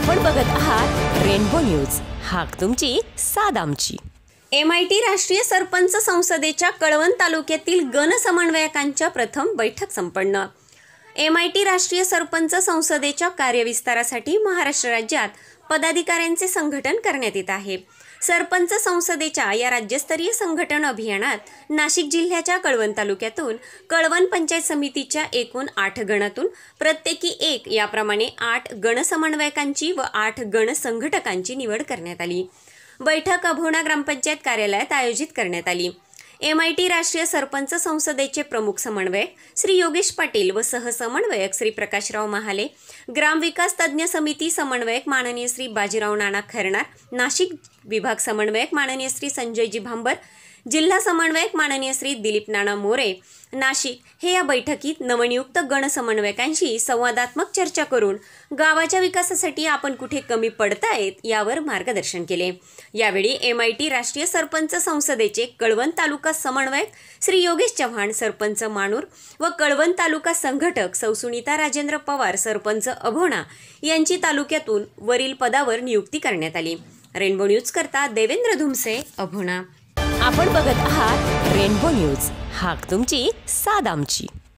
आपण बघत आहात रेनबो न्यूज. हाक तुमची साद आमची. एम आय टी राष्ट्रीय सरपंच संसदेच्या कळवण तालुक्यातील गण समन्वयकांच्या प्रथम बैठक संपन्न. एम आय टी राष्ट्रीय सरपंच संसदेच्या कार्यविस्तारासाठी महाराष्ट्र राज्यात पदाधिकाऱ्यांचे संघटन करण्यात येत आहे. सरपंच संसदेच्या या राज्यस्तरीय संघटन अभियानात नाशिक जिल्ह्याच्या कळवण तालुक्यातून कळवण पंचायत समितीच्या एकूण आठ गणातून प्रत्येकी एक याप्रमाणे आठ गण समन्वयकांची व आठ गण संघटकांची निवड करण्यात आली. बैठक अभोणा ग्रामपंचायत कार्यालयात आयोजित करण्यात आली. एम आय टी राष्ट्रीय सरपंच संसदेचे प्रमुख समन्वयक श्री योगेश पाटील व सहसमन्वयक श्री प्रकाशराव महाले ग्रामविकास तज्ज्ञ समिती समन्वयक माननीय श्री बाजीराव नाना खैरणार नाशिक विभाग समन्वयक माननीय श्री संजयजी भांबर जिल्हा समन्वयक माननीय श्री दिलीप नाना मोरे नाशिक. हे या बैठकीत नवनियुक्त गण समन्वयकांशी संवादात्मक चर्चा करून गावाच्या विकासासाठी आपण कुठे कमी पडतायत यावर मार्गदर्शन केले. यावेळी एम आय टी राष्ट्रीय सरपंच संसदेचे कळवण तालुका समन्वयक श्री योगेश चव्हाण सरपंच माणूर व कळवण तालुका संघटक सौसुनीता राजेंद्र पवार सरपंच अभोणा यांची तालुक्यातून वरील पदावर नियुक्ती करण्यात आली. रेनबो न्यूज करता देवेंद्र धुमसे अभोणा. आपण बघत आहात रेनबो न्यूज. हाक तुमची साद आमची.